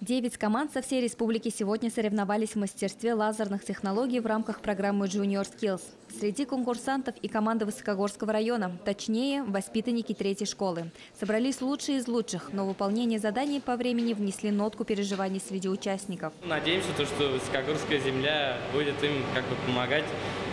Девять команд со всей республики сегодня соревновались в мастерстве лазерных технологий в рамках программы Junior Skills. Среди конкурсантов и команды Высокогорского района, точнее, воспитанники третьей школы. Собрались лучшие из лучших, но выполнение заданий по времени внесли нотку переживаний среди участников. Надеемся, то, что Высокогорская земля будет им как бы помогать,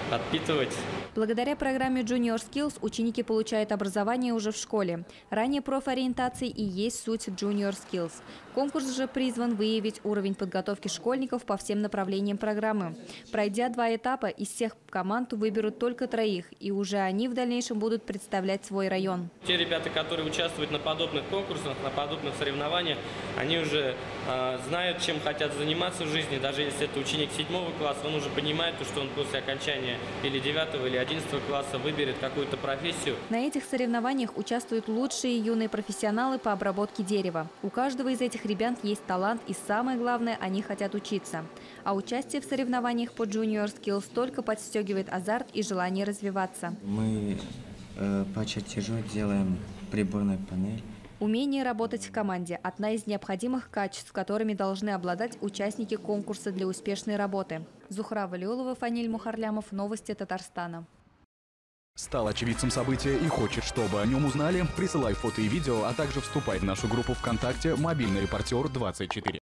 подпитывать Благодаря программе Junior Skills ученики получают образование уже в школе. Ранее профориентации и есть суть Junior Skills. Конкурс же призван выявить уровень подготовки школьников по всем направлениям программы. Пройдя два этапа, из всех команд выберут только троих, и уже они в дальнейшем будут представлять свой район. Те ребята, которые участвуют на подобных конкурсах, на подобных соревнованиях, они уже э, знают, чем хотят заниматься в жизни. Даже если это ученик седьмого класса, он уже понимает, что он после окончания или девятого, или 11 класса выберет какую-то профессию. На этих соревнованиях участвуют лучшие юные профессионалы по обработке дерева. У каждого из этих ребят есть талант и самое главное, они хотят учиться. А участие в соревнованиях по Junior Skills только подстегивает азарт и желание развиваться. Мы э, по чертежу делаем приборную панель. Умение работать в команде – одна из необходимых качеств, которыми должны обладать участники конкурса для успешной работы. Зухра Валиулова, Фаниль Мухарлямов. Новости Татарстана. Стал очевидцем события и хочет, чтобы о нем узнали? Присылай фото и видео, а также вступай в нашу группу ВКонтакте «Мобильный репортер 24».